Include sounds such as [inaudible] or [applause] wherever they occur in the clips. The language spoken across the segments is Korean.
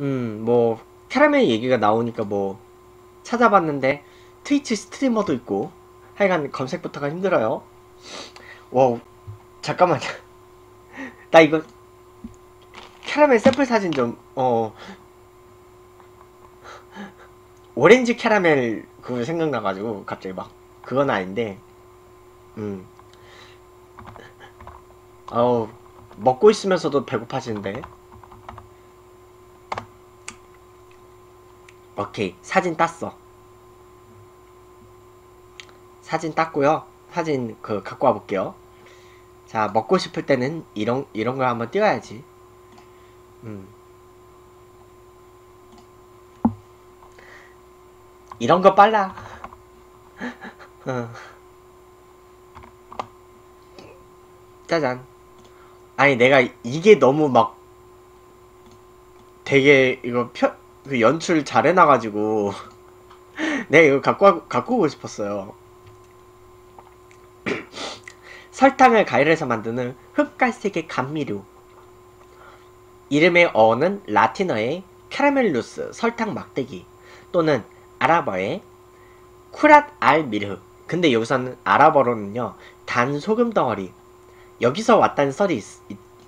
음, 뭐, 캐러멜 얘기가 나오니까 뭐, 찾아봤는데, 트위치 스트리머도 있고, 하여간 검색부터가 힘들어요. wow, 잠깐만요. [laughs] 나 이거, 캐러멜 샘플 사진 좀, 어, 오렌지 캐러멜 그거 생각나가지고, 갑자기 막, 그건 아닌데, 음. 어우, 먹고 있으면서도 배고파지는데. 오케이, 사진 땄어. 사진 땄고요. 사진 그 갖고 와 볼게요. 자, 먹고 싶을 때는 이런 이런 걸 한번 띄워야지. 음. 이런 거 빨라. [laughs] 어. 짜잔. 아니 내가 이게 너무 막 되게 이거 펴, 그 연출 잘 해놔가지고 [laughs] 내가 이거 갖고 와- 갖고 오고 싶었어요. [clears throat] 설탕을 가열해서 만드는 흑갈색의 감미료. 이름의 어원은 라틴어의 캐러멜루스 설탕 막대기 또는 아랍어의 쿠랏 알 미르. 근데 여기서는 아랍어로는요 단 소금 덩어리. 여기서 왔다는 썰이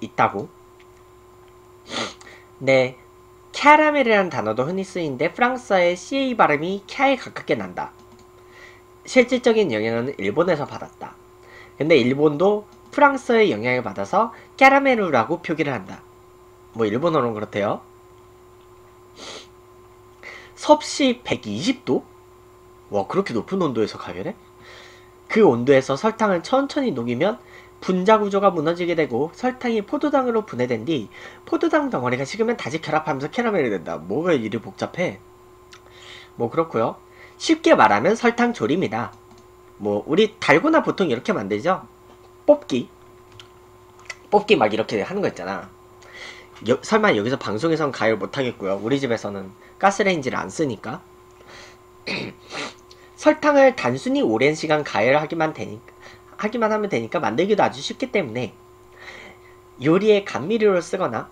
있, 다고 [clears throat] 네, 캐러멜이라는 단어도 흔히 쓰이는데 프랑스어의 CA 발음이 캬에 가깝게 난다. 실질적인 영향은 일본에서 받았다. 근데 일본도 프랑스어의 영향을 받아서 캐러멜루라고 표기를 한다. 뭐 일본어는 그렇대요. 섭씨 120도? 와 그렇게 높은 온도에서 가열해? 그 온도에서 설탕을 천천히 녹이면 분자 구조가 무너지게 되고 설탕이 포도당으로 분해된 뒤 포도당 덩어리가 식으면 다시 결합하면서 캐러멜이 된다. 뭐가 이리 복잡해? 뭐 그렇고요. 쉽게 말하면 설탕 조림이다. 뭐 우리 달고나 보통 이렇게 만들죠? 뽑기. 뽑기 막 이렇게 하는 거 있잖아. 여, 설마 여기서 방송에선 가열 못하겠고요. 우리 집에서는 가스레인지를 안 쓰니까. [clears throat] 설탕을 단순히 오랜 시간 가열하기만 되니까 하기만 하면 되니까 만들기도 아주 쉽기 때문에 요리에 감미료를 쓰거나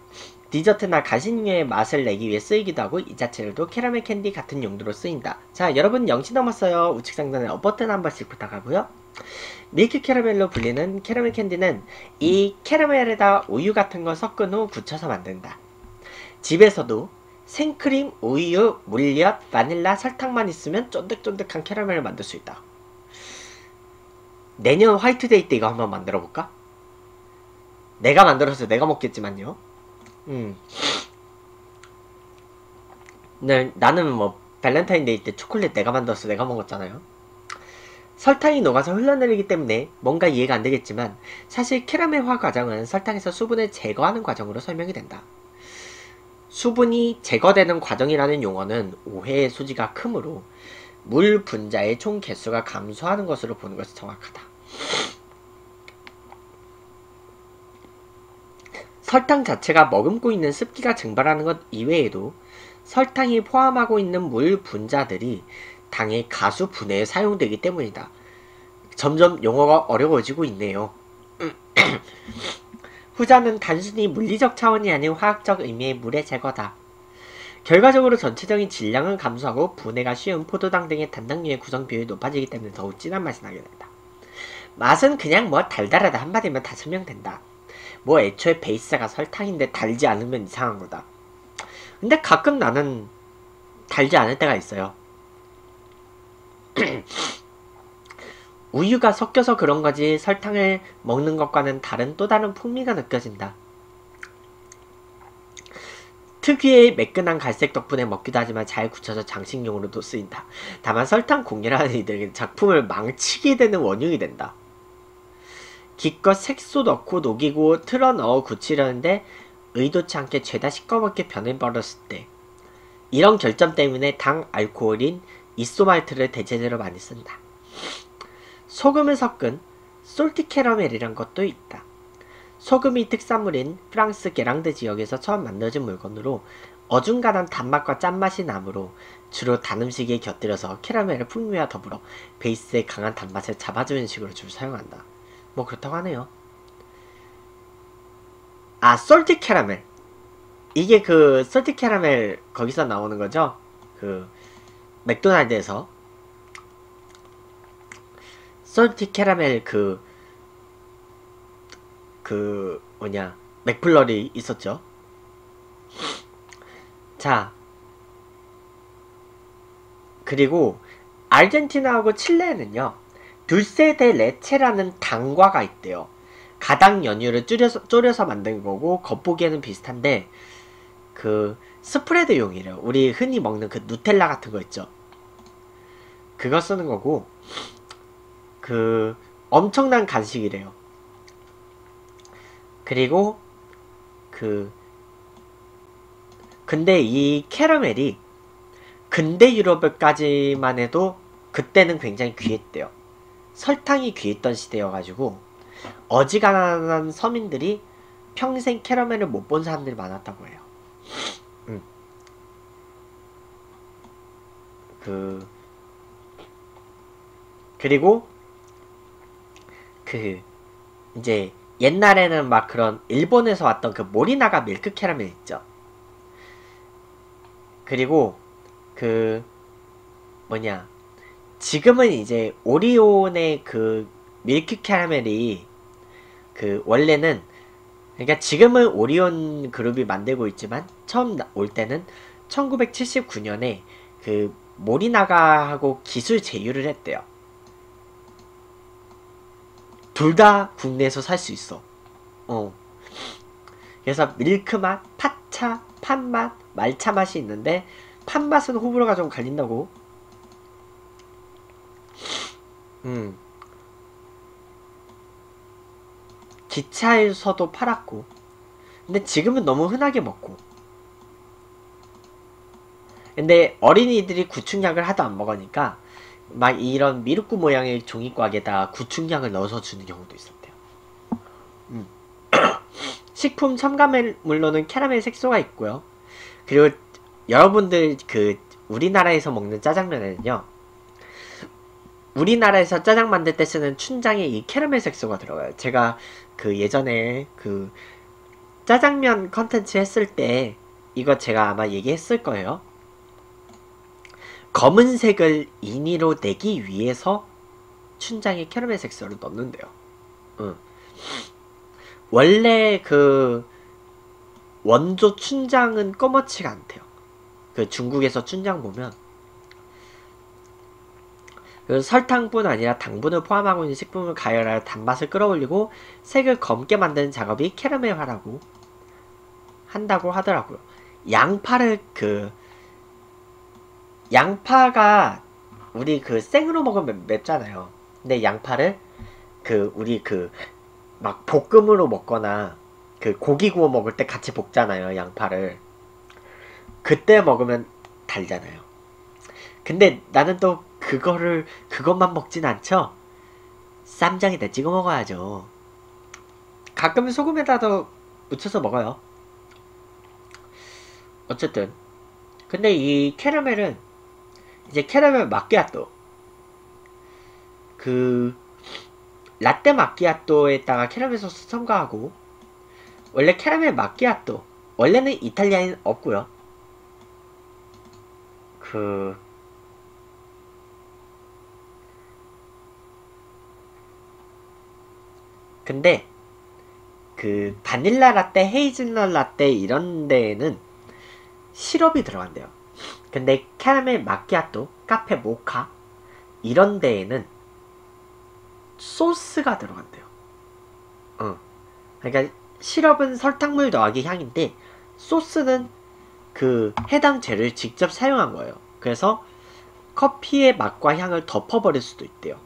디저트나 과자류의 맛을 내기 위해 쓰이기도 하고 이 자체로도 캐러멜 캔디 같은 용도로 쓰인다. 자 여러분 0시 넘었어요. 우측 상단에 up버튼 한 번씩 부탁하고요. 밀크 캐러멜로 불리는 캐러멜 캔디는 이 캐러멜에다 우유 같은 걸 섞은 후 굳혀서 만든다. 집에서도 생크림, 우유, 물엿, 바닐라, 설탕만 있으면 쫀득쫀득한 캐러멜을 만들 수 있다. 내년 화이트데이 때 이거 한번 만들어 볼까? 내가 만들어서 내가 먹겠지만요. 음. 네, 나는 뭐 발렌타인데이 때 초콜릿 내가 만들어서 내가 먹었잖아요. 설탕이 녹아서 흘러내리기 때문에 뭔가 이해가 안 되겠지만 사실 캐러멜화 과정은 설탕에서 수분을 제거하는 과정으로 설명이 된다. 수분이 제거되는 과정이라는 용어는 오해의 소지가 크므로 물 분자의 총 개수가 감소하는 것으로 보는 것이 정확하다. 설탕 자체가 머금고 있는 습기가 증발하는 것 이외에도 설탕이 포함하고 있는 물 분자들이 당의 가수 분해에 사용되기 때문이다. 점점 용어가 어려워지고 있네요. [clears throat] 후자는 단순히 물리적 차원이 아닌 화학적 의미의 물의 제거다. 결과적으로 전체적인 질량은 감소하고 분해가 쉬운 포도당 등의 단당류의 구성 비율이 높아지기 때문에 더욱 진한 맛이 나게 된다. 맛은 그냥 뭐 달달하다 한마디면 다 설명된다. 뭐 애초에 베이스가 설탕인데 달지 않으면 이상한 거다. 근데 가끔 나는 달지 않을 때가 있어요. [clears throat] 우유가 섞여서 그런 거지 설탕을 먹는 것과는 다른 또 다른 풍미가 느껴진다. 특유의 매끈한 갈색 덕분에 먹기도 하지만 잘 굳혀서 장식용으로도 쓰인다. 다만 설탕 공유라는 이들에게 작품을 망치게 되는 원흉이 된다. 기껏 색소 넣고 녹이고 틀어 넣어 굳히려는데 의도치 않게 죄다 시꺼멓게 변해버렸을 때 이런 결점 때문에 당 알코올인 이소말트를 대체제로 많이 쓴다. 소금을 섞은 솔티 캐러멜이란 것도 있다. 소금이 특산물인 프랑스 게랑드 지역에서 처음 만들어진 물건으로 어중간한 단맛과 짠맛이 나므로 주로 단 음식에 곁들여서 캐러멜의 풍미와 더불어 베이스의 강한 단맛을 잡아주는 식으로 주로 사용한다. 뭐 그렇다고 하네요. 아, 솔티 캐러멜. 이게 그 솔티 캐러멜 거기서 나오는 거죠? 그 맥도날드에서 솔티 캐러멜 그, 그, 뭐냐, 맥플러리 있었죠? 자, 그리고 아르헨티나하고 칠레는요, 둘세데 레체라는 당과가 있대요. 가당 연유를 줄여서, 졸여서 만든 거고, 겉보기에는 비슷한데, 그, 스프레드 용이래요. 우리 흔히 먹는 그 누텔라 같은 거 있죠? 그거 쓰는 거고, 그 엄청난 간식이래요. 그리고 그 근데 이 캐러멜이 근대 유럽까지만 해도 그때는 굉장히 귀했대요. 설탕이 귀했던 시대여가지고 어지간한 서민들이 평생 캐러멜을 못 본 사람들이 많았다고 해요. 음. 그 그리고 그 이제 옛날에는 막 그런 일본에서 왔던 그 모리나가 밀크 캐러멜 있죠. 그리고 그 뭐냐 지금은 이제 오리온의 그 밀크 캐러멜이 그 원래는 그러니까 지금은 오리온 그룹이 만들고 있지만 처음 올 때는 1979년에 그 모리나가하고 기술 제휴를 했대요. 둘 다 국내에서 살 수 있어. 어. 그래서 밀크맛, 팥차, 팥맛, 말차 맛이 있는데 팥맛은 호불호가 좀 갈린다고. 음. 기차에서도 팔았고. 근데 지금은 너무 흔하게 먹고. 근데 어린이들이 구충약을 하도 안 먹으니까 막 이런 미루꾸 모양의 종이곽에다 구충량을 넣어서 주는 경우도 있었대요. 음. [coughs] 식품 첨가물로는 캐러멜 색소가 있고요. 그리고 여러분들 그 우리나라에서 먹는 짜장면에는요. 우리나라에서 짜장 만들 때 쓰는 춘장에 이 캐러멜 색소가 들어가요. 제가 그 예전에 그 짜장면 컨텐츠 했을 때 이거 제가 아마 얘기했을 거예요. 검은색을 인위로 내기 위해서 춘장에 캐러멜 색소를 넣는데요. 응. 원래 그 원조 춘장은 검었지가 않대요. 그 중국에서 춘장 보면 그 설탕뿐 아니라 당분을 포함하고 있는 식품을 가열하여 단맛을 끌어올리고 색을 검게 만드는 작업이 캐러멜화라고 한다고 하더라고요. 양파를 그 양파가 우리 그 생으로 먹으면 맵잖아요. 근데 양파를 그 우리 그 막 볶음으로 먹거나 그 고기 구워 먹을 때 같이 볶잖아요. 양파를. 그때 먹으면 달잖아요. 근데 나는 또 그거를 그것만 먹진 않죠. 쌈장에다 찍어 먹어야죠. 가끔은 소금에다도 묻혀서 먹어요. 어쨌든 근데 이 캐러멜은 이제 캐러멜 마끼아또 그 라떼 마끼아또에다가 캐러멜 소스 첨가하고 원래 캐러멜 마끼아또 원래는 이탈리아인 없고요 그 근데 그 바닐라 라떼, 헤이즐넛 라떼 이런 데에는 시럽이 들어간대요. 근데 캐러멜 마키아또, 카페 모카 이런 데에는 소스가 들어간대요. 어. 그러니까 시럽은 설탕물 더하기 향인데 소스는 그 해당 재료를 직접 사용한 거예요. 그래서 커피의 맛과 향을 덮어버릴 수도 있대요.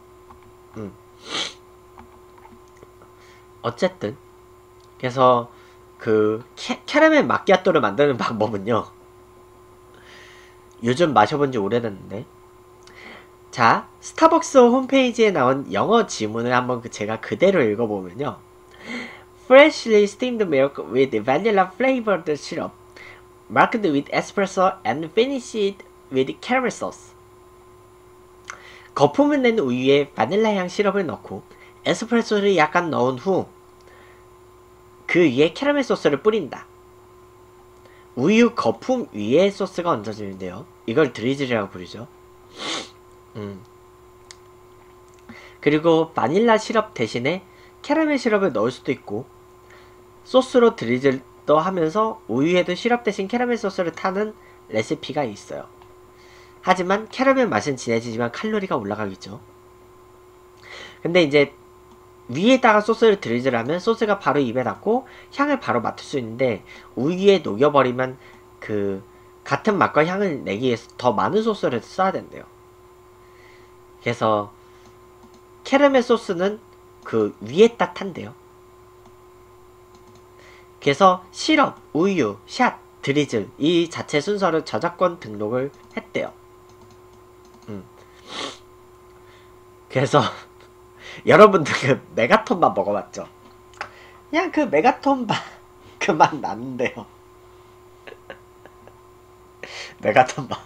음. 어쨌든 그래서 그 캐, 캐러멜 마키아토를 만드는 방법은요. 요즘 마셔본 지 오래됐는데 자 스타벅스 홈페이지에 나온 영어 지문을 한번 그 제가 그대로 읽어보면요 Freshly steamed milk with vanilla flavored syrup marked with espresso and finished with caramel sauce 거품을 낸 우유에 바닐라 향 시럽을 넣고 에스프레소를 약간 넣은 후 그 위에 캐러멜 소스를 뿌린다. 우유 거품 위에 소스가 얹어지는데요. 이걸 드리즐이라고 부르죠. 음. 그리고 바닐라 시럽 대신에 캐러멜 시럽을 넣을 수도 있고 소스로 드리즐도 하면서 우유에도 시럽 대신 캐러멜 소스를 타는 레시피가 있어요. 하지만 캐러멜 맛은 진해지지만 칼로리가 올라가겠죠. 근데 이제 위에다가 소스를 드리즐하면 소스가 바로 입에 닿고 향을 바로 맡을 수 있는데 우유에 녹여버리면 그 같은 맛과 향을 내기 위해서 더 많은 소스를 써야 된대요. 그래서 캐러멜 소스는 그 위에다 탄대요. 그래서 시럽, 우유, 샷, 드리즐 이 자체 순서를 저작권 등록을 했대요. 음. 그래서 [laughs] 여러분들 그 메가톤바 먹어봤죠? 그냥 그 메가톤바 그맛 나는데요. 메가톤바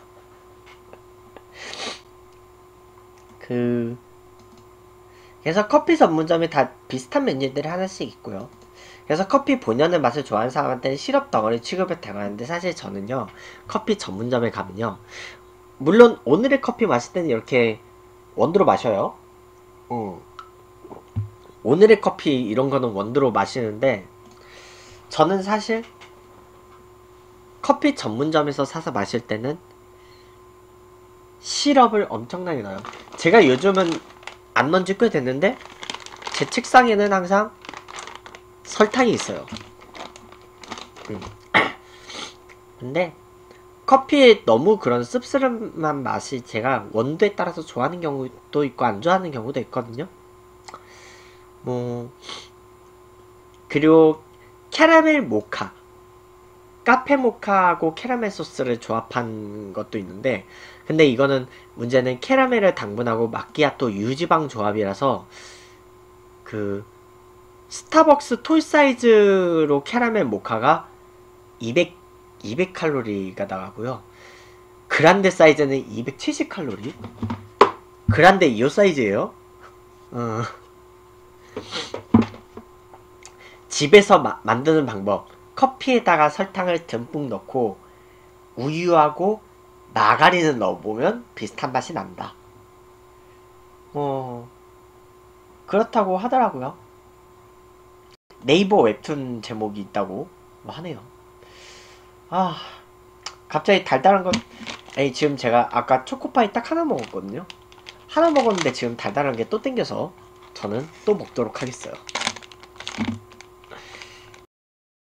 그 그래서 커피 전문점이 다 비슷한 메뉴들이 하나씩 있고요. 그래서 커피 본연의 맛을 좋아하는 사람한테는 시럽 덩어리 취급을 당하는데 사실 저는요 커피 전문점에 가면요 물론 오늘의 커피 마실 때는 이렇게 원두로 마셔요. 음. 오늘의 커피 이런 거는 원두로 마시는데 저는 사실 커피 전문점에서 사서 마실 때는 시럽을 엄청나게 넣어요. 제가 요즘은 안 넣은 지 꽤 됐는데 제 책상에는 항상 설탕이 있어요. 음. [clears throat] 근데 커피에 너무 그런 씁쓸한 맛이 제가 원두에 따라서 좋아하는 경우도 있고 안 좋아하는 경우도 있거든요. 뭐 그리고 캐러멜 모카 카페 모카하고 캐러멜 소스를 조합한 것도 있는데 근데 이거는 문제는 캐러멜을 당분하고 마끼아또 유지방 조합이라서 그 스타벅스 톨 사이즈로 캐러멜 모카가 200 200 칼로리가 나가고요. 그란데 사이즈는 270 칼로리. 그란데 이 사이즈예요. 어. 집에서 마, 만드는 방법. 커피에다가 설탕을 듬뿍 넣고 우유하고 마가린을 넣어보면 비슷한 맛이 난다. 뭐 그렇다고 하더라고요. 네이버 웹툰 제목이 있다고 뭐 하네요. 아 갑자기 달달한 건 에이 지금 제가 아까 초코파이 딱 하나 먹었거든요. 하나 먹었는데 지금 달달한 게 또 땡겨서 저는 또 먹도록 하겠어요.